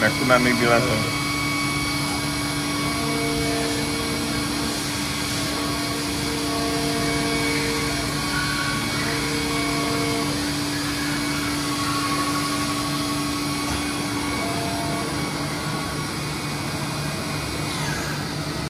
Meg tudnám még billenteni?